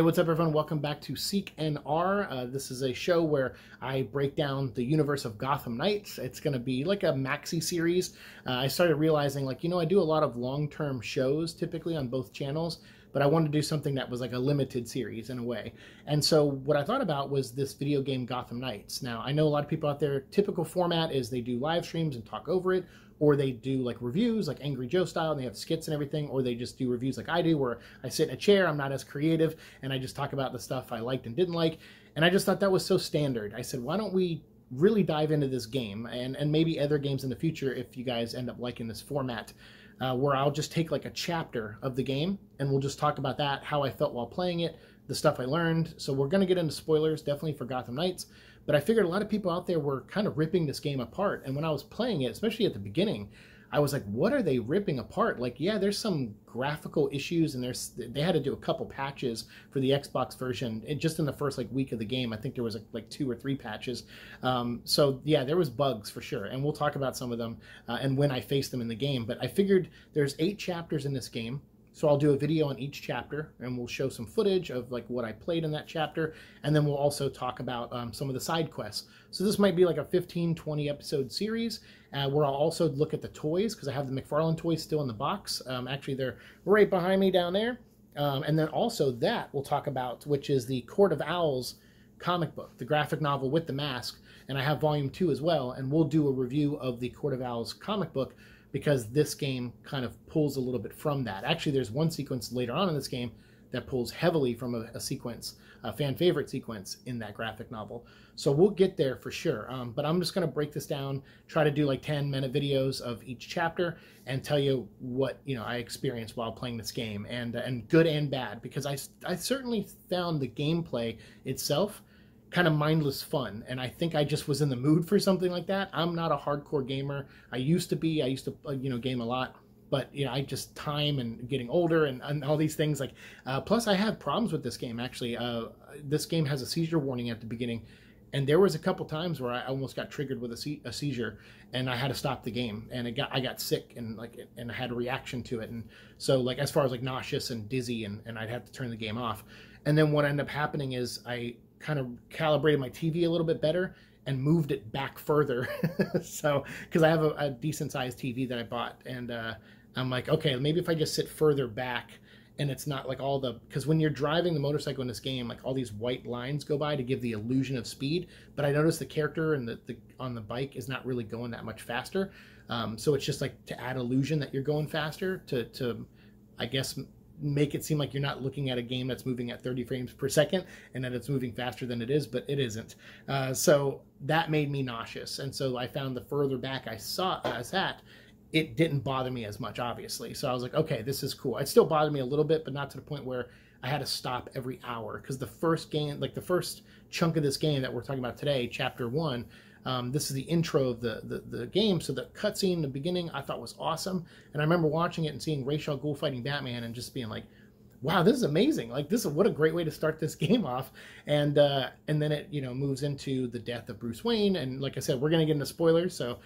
Hey, what's up, everyone? Welcome back to SiikeEnArrh. Uh, this is a show where I break down the universe of Gotham Knights. It's going to be like a maxi series. Uh, I started realizing, like, you know, I do a lot of long term shows typically on both channels, but I wanted to do something that was like a limited series in a way. And so, what I thought about was this video game Gotham Knights. Now, I know a lot of people out there, typical format is they do live streams and talk over it, or they do like reviews like angry joe style and they have skits and everything or they just do reviews like i do where i sit in a chair i'm not as creative and i just talk about the stuff i liked and didn't like and i just thought that was so standard i said why don't we really dive into this game and and maybe other games in the future if you guys end up liking this format uh, where i'll just take like a chapter of the game and we'll just talk about that how i felt while playing it the stuff i learned so we're going to get into spoilers definitely for gotham knights but I figured a lot of people out there were kind of ripping this game apart. And when I was playing it, especially at the beginning, I was like, what are they ripping apart? Like, yeah, there's some graphical issues, and there's they had to do a couple patches for the Xbox version. And just in the first like week of the game, I think there was like, like two or three patches. Um, so yeah, there was bugs for sure, and we'll talk about some of them uh, and when I faced them in the game. But I figured there's eight chapters in this game. So I'll do a video on each chapter and we'll show some footage of like what I played in that chapter. And then we'll also talk about um, some of the side quests. So this might be like a 15, 20 episode series uh, where I'll also look at the toys because I have the McFarlane toys still in the box. Um, actually, they're right behind me down there. Um, and then also that we'll talk about, which is the Court of Owls comic book, the graphic novel with the mask. And I have volume two as well. And we'll do a review of the Court of Owls comic book because this game kind of pulls a little bit from that. Actually, there's one sequence later on in this game that pulls heavily from a, a sequence, a fan favorite sequence in that graphic novel. So we'll get there for sure. Um, but I'm just going to break this down, try to do like 10 minute videos of each chapter, and tell you what you know I experienced while playing this game, and and good and bad, because I I certainly found the gameplay itself kind of mindless fun. And i think i just was in the mood for something like that. I'm not a hardcore gamer. I used to be. I used to uh, you know game a lot. But you know i just time and getting older and, and all these things like uh, plus i have problems with this game actually. Uh, this game has a seizure warning at the beginning. And there was a couple times where i almost got triggered with a, se- a seizure and i had to stop the game. And it got i got sick and like and i had a reaction to it. And so like as far as like nauseous and dizzy and, and i'd have to turn the game off. And then what ended up happening is i kind of calibrated my TV a little bit better and moved it back further. so, because I have a, a, decent sized TV that I bought, and uh, I'm like, okay, maybe if I just sit further back and it's not like all the because when you're driving the motorcycle in this game, like all these white lines go by to give the illusion of speed. But I noticed the character and the, the on the bike is not really going that much faster. Um, so it's just like to add illusion that you're going faster to to I guess make it seem like you're not looking at a game that's moving at 30 frames per second and that it's moving faster than it is, but it isn't. Uh, so that made me nauseous. And so I found the further back I saw I sat, it didn't bother me as much, obviously. So I was like, okay, this is cool. It still bothered me a little bit, but not to the point where I had to stop every hour because the first game, like the first chunk of this game that we're talking about today, chapter one, um, this is the intro of the, the, the game. So the cutscene in the beginning I thought was awesome. And I remember watching it and seeing Ra's al Ghul fighting Batman and just being like, wow, this is amazing. Like this is what a great way to start this game off. And uh, and then it, you know, moves into the death of Bruce Wayne. And like I said, we're gonna get into spoilers, so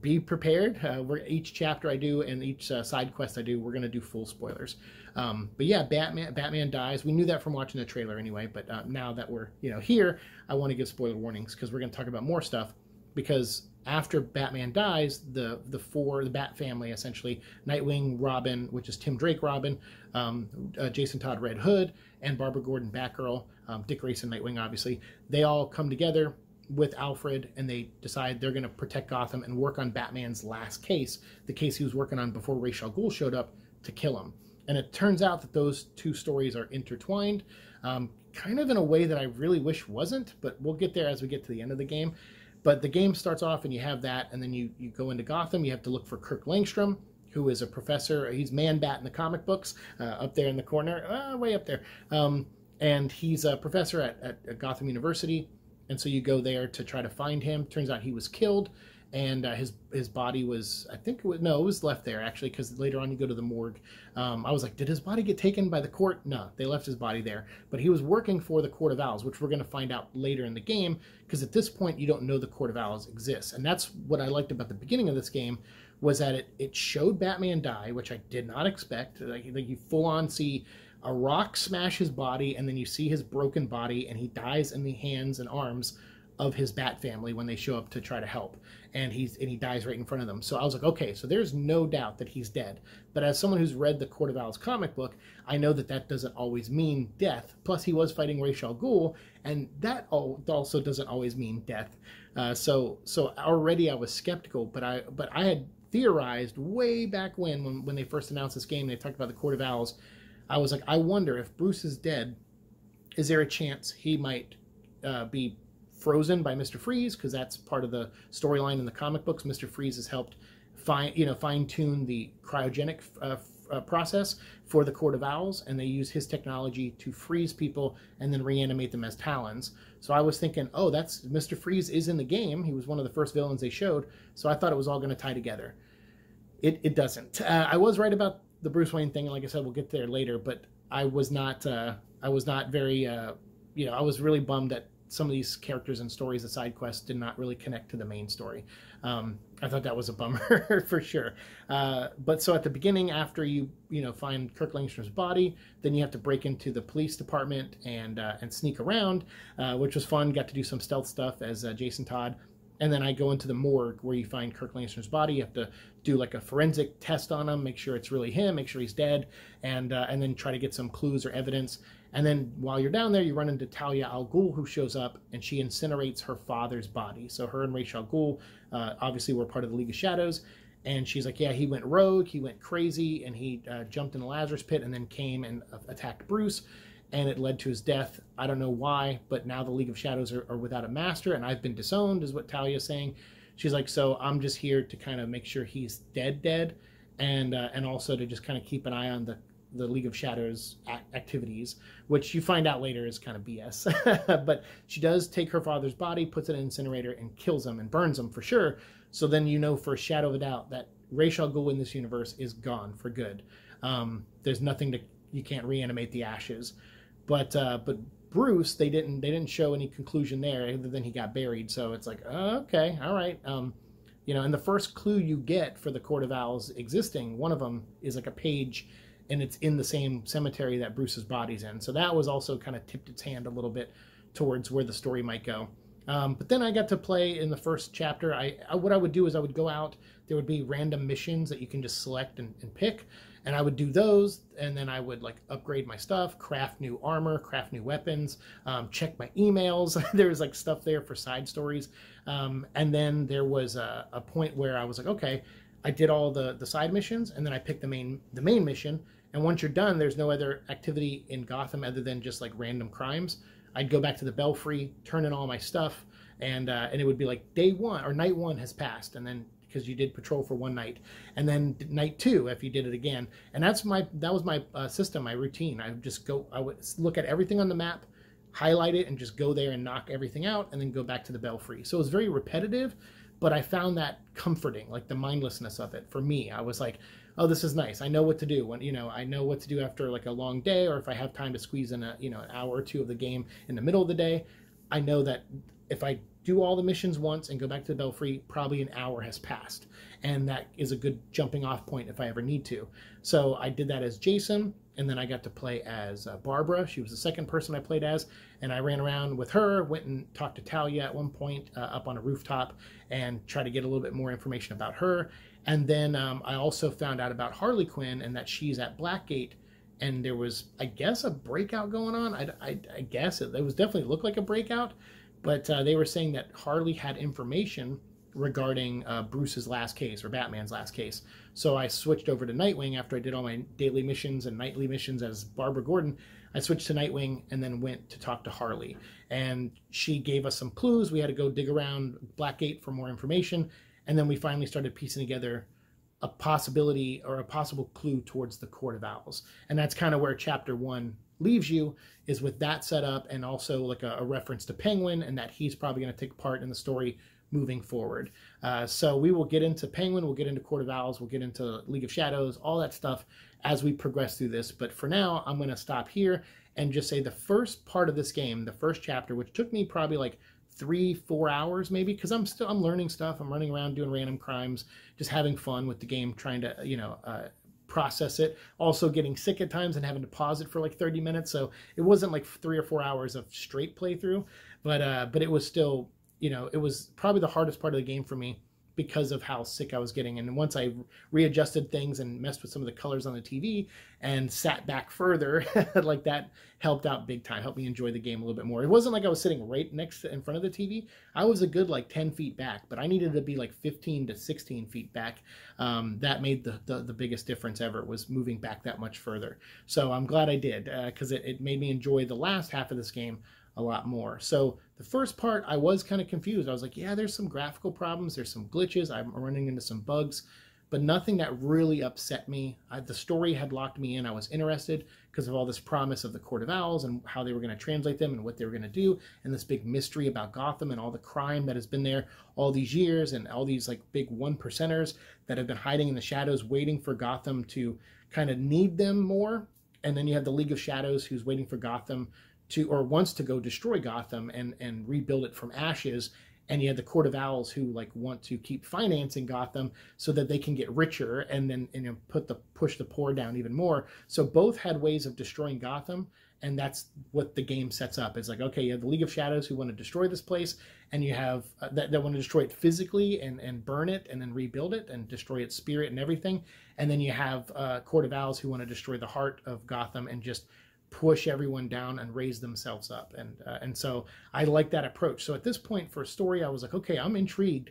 be prepared. Uh, we're, each chapter I do and each uh, side quest I do, we're gonna do full spoilers. Um, but yeah, Batman Batman dies. We knew that from watching the trailer anyway. But uh, now that we're you know here, I want to give spoiler warnings because we're gonna talk about more stuff. Because after Batman dies, the the four the Bat family essentially Nightwing, Robin, which is Tim Drake, Robin, um, uh, Jason Todd, Red Hood, and Barbara Gordon, Batgirl, um, Dick Grayson, Nightwing, obviously. They all come together with Alfred and they decide they're going to protect Gotham and work on Batman's last case, the case he was working on before Ra's al Ghul showed up to kill him. And it turns out that those two stories are intertwined, um, kind of in a way that I really wish wasn't, but we'll get there as we get to the end of the game. But the game starts off and you have that, and then you, you go into Gotham. You have to look for Kirk Langstrom, who is a professor. He's Man Bat in the comic books, uh, up there in the corner, uh, way up there. Um, and he's a professor at, at, at Gotham University. And so you go there to try to find him. Turns out he was killed and uh, his his body was I think it was no it was left there actually because later on you go to the morgue. Um, I was like, did his body get taken by the court? No, they left his body there. But he was working for the Court of Owls, which we're going to find out later in the game because at this point you don't know the Court of Owls exists, and that's what I liked about the beginning of this game was that it it showed Batman die, which I did not expect. Like, like you full on see a rock smash his body, and then you see his broken body, and he dies in the hands and arms of his bat family when they show up to try to help. And he's and he dies right in front of them. So i was like okay so there's no doubt that he's dead. But as someone who's read the court of owls comic book i know that that doesn't always mean death. Plus he was fighting Ra's al Ghul and that also doesn't always mean death. Uh, so so already i was skeptical but i but i had theorized way back when when, when they first announced this game they talked about the court of owls i was like i wonder if bruce is dead is there a chance he might uh, be frozen by Mr. Freeze because that's part of the storyline in the comic books. Mr. Freeze has helped fine you know fine tune the cryogenic uh, uh, process for the Court of Owls, and they use his technology to freeze people and then reanimate them as Talons. So I was thinking, oh, that's Mr. Freeze is in the game. He was one of the first villains they showed. So I thought it was all going to tie together. It it doesn't. Uh, I was right about the Bruce Wayne thing, like I said, we'll get there later. But I was not. Uh, I was not very. Uh, you know, I was really bummed that some of these characters and stories, the side quests, did not really connect to the main story. Um, I thought that was a bummer for sure. Uh, but so at the beginning, after you you know find Kirk Langstrom's body, then you have to break into the police department and uh, and sneak around, uh, which was fun. Got to do some stealth stuff as uh, Jason Todd. And then I go into the morgue where you find Kirk Langstrom's body. You have to do like a forensic test on him, make sure it's really him, make sure he's dead, and uh, and then try to get some clues or evidence. And then while you're down there, you run into Talia al Ghul, who shows up and she incinerates her father's body. So her and Ra's al Ghul uh, obviously were part of the League of Shadows. And she's like, yeah, he went rogue, he went crazy, and he uh, jumped in the Lazarus pit and then came and uh, attacked Bruce. And it led to his death. I don't know why, but now the League of Shadows are, are without a master, and I've been disowned, is what Talia's saying. She's like, so I'm just here to kind of make sure he's dead, dead, and uh, and also to just kind of keep an eye on the the League of Shadows activities, which you find out later is kind of BS. but she does take her father's body, puts it in an incinerator, and kills him and burns him for sure. So then you know for a shadow of a doubt that Ra's Ghul in this universe is gone for good. Um, there's nothing to you can't reanimate the ashes, but uh, but Bruce they didn't they didn't show any conclusion there other than he got buried. So it's like uh, okay, all right. Um, you know, and the first clue you get for the Court of Owls existing, one of them is like a page and it's in the same cemetery that Bruce's body's in. So that was also kind of tipped its hand a little bit towards where the story might go. Um, but then I got to play in the first chapter. I, I, what I would do is I would go out. There would be random missions that you can just select and, and pick, and I would do those. And then I would like upgrade my stuff, craft new armor, craft new weapons, um, check my emails. there was like stuff there for side stories. Um, and then there was a, a point where I was like, okay, I did all the the side missions, and then I picked the main the main mission, and once you're done, there's no other activity in Gotham other than just like random crimes. I'd go back to the Belfry, turn in all my stuff, and uh, and it would be like day one or night one has passed, and then because you did patrol for one night, and then night two if you did it again, and that's my that was my uh, system, my routine. I would just go, I would look at everything on the map, highlight it, and just go there and knock everything out, and then go back to the Belfry. So it was very repetitive, but I found that comforting, like the mindlessness of it for me. I was like, oh, this is nice. I know what to do when, you know, I know what to do after like a long day or if I have time to squeeze in a, you know, an hour or two of the game in the middle of the day. I know that if I do all the missions once and go back to the Belfry, probably an hour has passed. And that is a good jumping off point if I ever need to. So I did that as Jason, and then I got to play as uh, Barbara. She was the second person I played as, and I ran around with her, went and talked to Talia at one point uh, up on a rooftop and tried to get a little bit more information about her. And then um, I also found out about Harley Quinn and that she's at Blackgate. And there was, I guess, a breakout going on. I, I, I guess it, it was definitely looked like a breakout, but uh, they were saying that Harley had information regarding uh, Bruce's last case or Batman's last case. So I switched over to Nightwing after I did all my daily missions and nightly missions as Barbara Gordon. I switched to Nightwing and then went to talk to Harley. And she gave us some clues. We had to go dig around Blackgate for more information. And then we finally started piecing together a possibility or a possible clue towards the Court of Owls. And that's kind of where chapter one leaves you is with that setup and also like a, a reference to Penguin and that he's probably going to take part in the story moving forward. Uh, so we will get into Penguin, we'll get into Court of Owls, we'll get into League of Shadows, all that stuff as we progress through this. But for now, I'm going to stop here and just say the first part of this game, the first chapter, which took me probably like three, four hours maybe, because I'm still I'm learning stuff. I'm running around doing random crimes, just having fun with the game, trying to you know uh, process it. Also getting sick at times and having to pause it for like 30 minutes. So it wasn't like three or four hours of straight playthrough, but uh, but it was still, you know, it was probably the hardest part of the game for me because of how sick I was getting. And once I readjusted things and messed with some of the colors on the TV and sat back further, like that helped out big time, helped me enjoy the game a little bit more. It wasn't like I was sitting right next to, in front of the TV. I was a good like 10 feet back, but I needed to be like 15 to 16 feet back. Um, that made the, the, the, biggest difference ever was moving back that much further. So I'm glad I did because uh, it, it made me enjoy the last half of this game a lot more. So the first part, I was kind of confused. I was like, yeah, there's some graphical problems, there's some glitches, I'm running into some bugs, but nothing that really upset me. I, the story had locked me in. I was interested because of all this promise of the Court of Owls and how they were going to translate them and what they were going to do, and this big mystery about Gotham and all the crime that has been there all these years, and all these like big one percenters that have been hiding in the shadows, waiting for Gotham to kind of need them more. And then you have the League of Shadows, who's waiting for Gotham to or wants to go destroy Gotham and and rebuild it from ashes. And you have the court of owls who like want to keep financing gotham so that they can get richer and then you know put the push the poor down even more. So both had ways of destroying gotham and that's what the game sets up. It's like okay you have the league of shadows who want to destroy this place and you have uh, that, that want to destroy it physically and and burn it and then rebuild it and destroy its spirit and everything. And then you have uh, court of owls who want to destroy the heart of gotham and just push everyone down and raise themselves up. And uh, and so I like that approach. So at this point for a story, I was like, okay, I'm intrigued.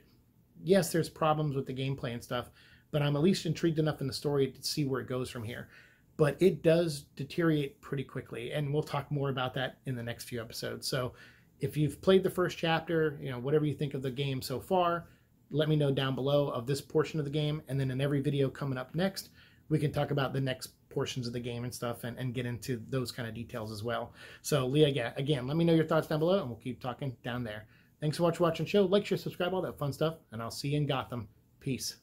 Yes, there's problems with the gameplay and stuff, but I'm at least intrigued enough in the story to see where it goes from here. But it does deteriorate pretty quickly, and we'll talk more about that in the next few episodes. So if you've played the first chapter, you know whatever you think of the game so far, let me know down below of this portion of the game, and then in every video coming up next, we can talk about the next portions of the game and stuff and, and get into those kind of details as well. So, Leah, again, let me know your thoughts down below and we'll keep talking down there. Thanks so much for watching show. Like, share, subscribe, all that fun stuff, and I'll see you in Gotham. Peace.